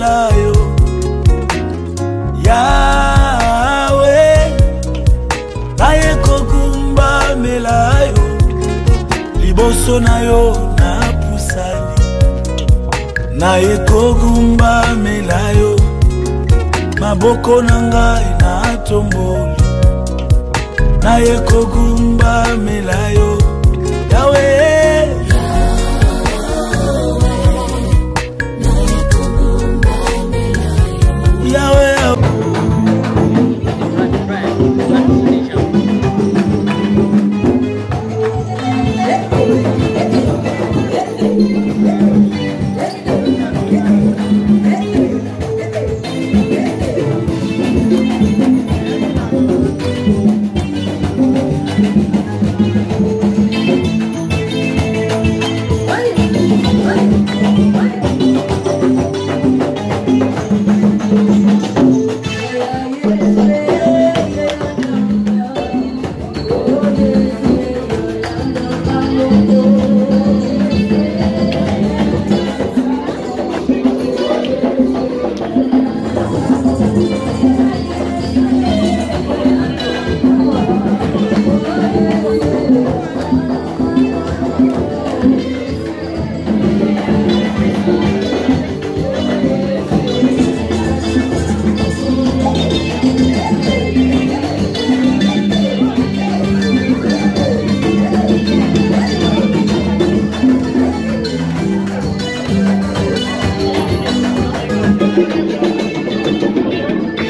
kosalela yo yawe naye kogumbamela yo liboso na yo napusani naye kogumbamela yo maboko na ngai natomboli naye kogumbamela yo yawe フフフフ。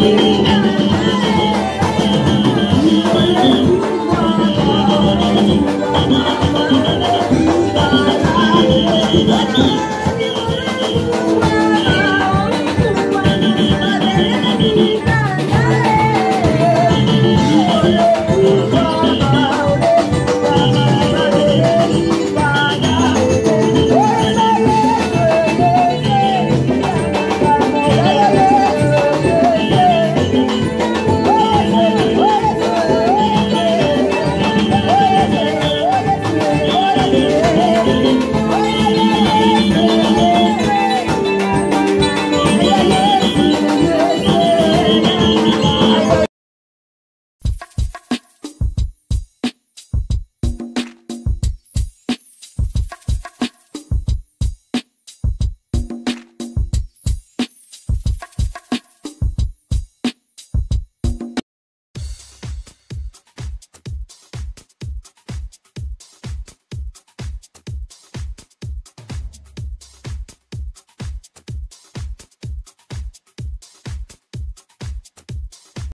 you.